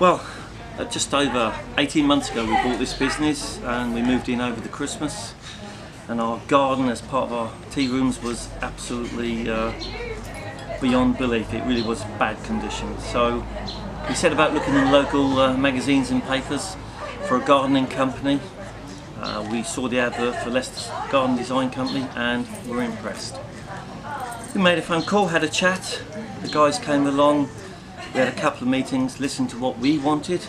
Well, uh, just over 18 months ago we bought this business and we moved in over the Christmas and our garden as part of our tea rooms was absolutely uh, beyond belief. It really was bad condition. So we set about looking in local uh, magazines and papers for a gardening company. Uh, we saw the advert for Leicester's Garden Design Company and were impressed. We made a phone call, had a chat, the guys came along, we had a couple of meetings, listened to what we wanted,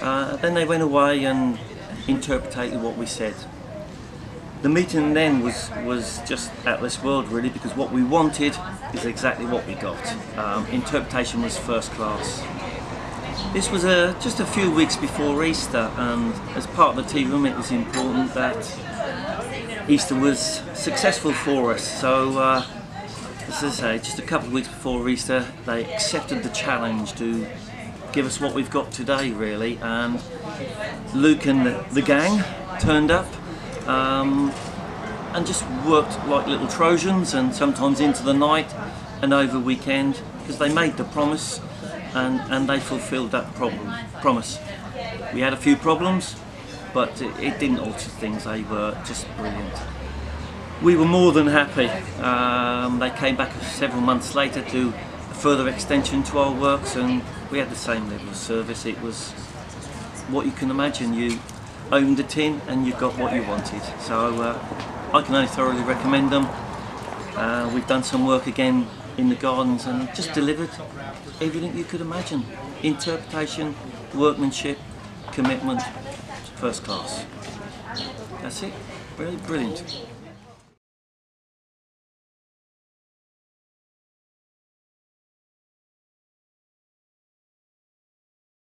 uh, then they went away and interpreted what we said. The meeting then was, was just of this world really because what we wanted is exactly what we got. Um, interpretation was first class. This was a, just a few weeks before Easter and as part of the tea room it was important that Easter was successful for us. So uh, as I say, just a couple of weeks before Easter, they accepted the challenge to give us what we've got today, really. And Luke and the, the gang turned up um, and just worked like little Trojans, and sometimes into the night and over weekend because they made the promise and, and they fulfilled that problem, promise. We had a few problems, but it, it didn't alter things. They were just brilliant we were more than happy. Um, they came back several months later to a further extension to our works and we had the same level of service. It was what you can imagine. You owned the tin and you got what you wanted. So uh, I can only thoroughly recommend them. Uh, we've done some work again in the gardens and just delivered everything you could imagine. Interpretation, workmanship, commitment, first class. That's it. Really brilliant.